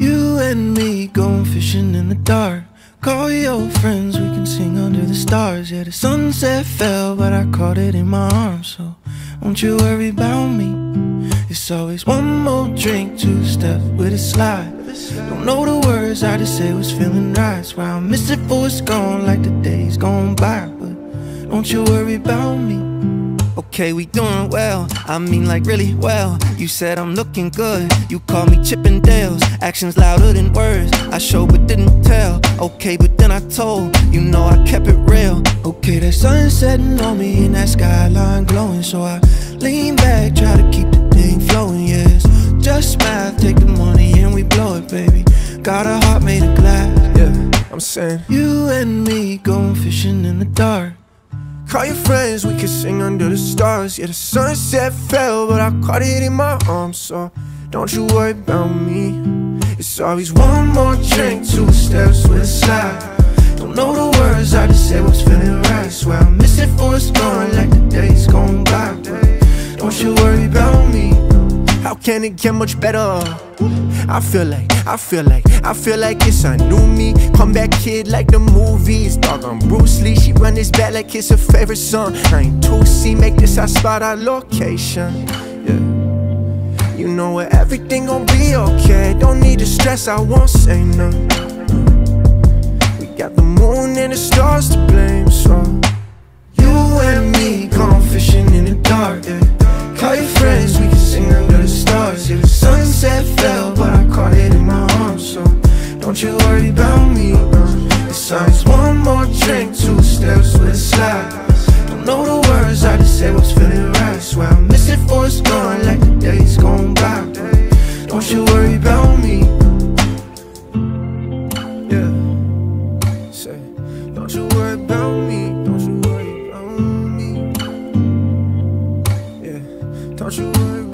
You and me going fishing in the dark. Call your friends, we can sing under the stars. Yeah, the sunset fell, but I caught it in my arms. So don't you worry about me. It's always one more drink, two steps with a slide. Don't know the words, I just say what's feeling right. Swear I miss it for it's gone, like the days gone by. But don't you worry about me. Okay, we doing well. I mean, like really well. You said I'm looking good. You call me Chippendales. Actions louder than words. I showed but didn't tell. Okay, but then I told. You know I kept it real. Okay, the sun setting on me and that skyline glowing. So I lean back, try to keep the thing flowing. Yes, just math. Take the money and we blow it, baby. Got a heart made of glass. Yeah, I'm saying You and me going fishing in the dark. Call your friends, we could sing under the stars. Yeah, the sunset fell, but I caught it in my arms So don't you worry about me. It's always one more drink, two steps with a slide. Don't know the words, I just say what's feeling right. Swear I miss it for it's gone, like the days gone by. Don't you worry about me. How can it get much better? I feel like, I feel like, I feel like it's a new me. Comeback kid like the movies. Dog I'm Bruce Lee, she run this back like it's her favorite song. I ain't too see, make this our spot, our location. Yeah. You know where everything gon' be okay. Don't need to stress, I won't say no. We got the moon and the stars to blame, so Don't you worry about me. Besides one more drink, two steps with the side Don't know the words, I just say what's feeling right. Swear I miss it for it's gone, like the days gone by. Don't you worry about me. Yeah, say Don't you worry about me. Don't you worry about me. Yeah, don't you worry